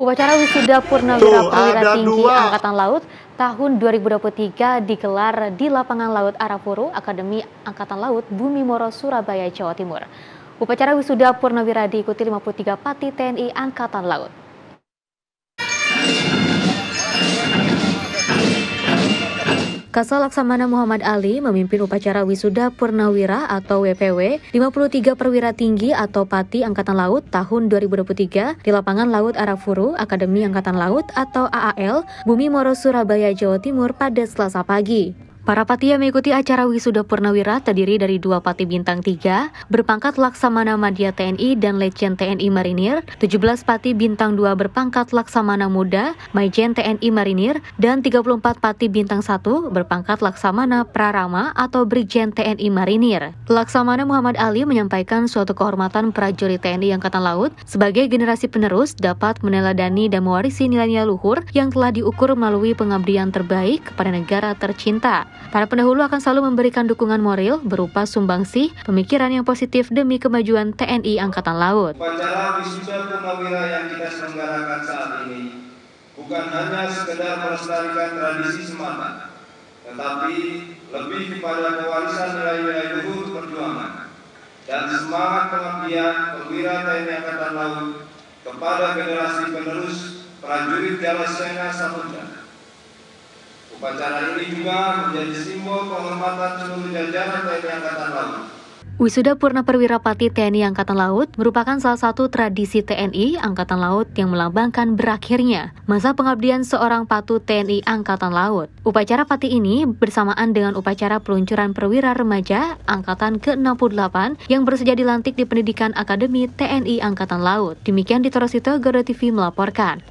Upacara wisuda Purnawira Perwira Tinggi dua. Angkatan Laut tahun 2023 digelar di Lapangan Laut Arafuru, Akademi Angkatan Laut Bumi Moro, Surabaya, Jawa Timur. Upacara wisuda Purnawira diikuti 53 pati TNI Angkatan Laut. Kasal Laksamana Muhammad Ali memimpin upacara wisuda Purnawira atau WPW 53 Perwira Tinggi atau Pati Angkatan Laut tahun 2023 di Lapangan Laut Arafuru Akademi Angkatan Laut atau AAL Bumi Moro Surabaya Jawa Timur pada Selasa pagi. Para pati yang mengikuti acara wisuda Purnawira terdiri dari dua pati bintang 3 berpangkat Laksamana Madya TNI dan Legend TNI Marinir, 17 pati bintang 2 berpangkat Laksamana Muda, Majen TNI Marinir, dan 34 pati bintang 1 berpangkat Laksamana Prarama atau Brigjen TNI Marinir. Laksamana Muhammad Ali menyampaikan suatu kehormatan prajurit TNI Angkatan Laut sebagai generasi penerus dapat meneladani dan mewarisi nilai-nilai luhur yang telah diukur melalui pengabdian terbaik kepada negara tercinta. Para pendahulu akan selalu memberikan dukungan moral berupa sumbangsih, pemikiran yang positif demi kemajuan TNI Angkatan Laut. Upacara wisuda purnawira yang kita selenggarakan saat ini bukan hanya sekedar melestarikan tradisi semata, tetapi lebih kepada pewarisan nilai-nilai luhur perjuangan dan semangat pengabdian perwira TNI Angkatan Laut kepada generasi penerus prajurit Jalasena Samudra Upacara ini juga menjadi simbol penghormatan seluruh jajaran TNI Angkatan Laut. Wisuda Purna Perwira Pati TNI Angkatan Laut merupakan salah satu tradisi TNI Angkatan Laut yang melambangkan berakhirnya masa pengabdian seorang patu TNI Angkatan Laut. Upacara pati ini bersamaan dengan upacara peluncuran perwira remaja Angkatan ke-68 yang bersedia dilantik di Pendidikan Akademi TNI Angkatan Laut. Demikian di Torosito Goro TV melaporkan.